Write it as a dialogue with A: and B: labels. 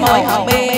A: 开杯一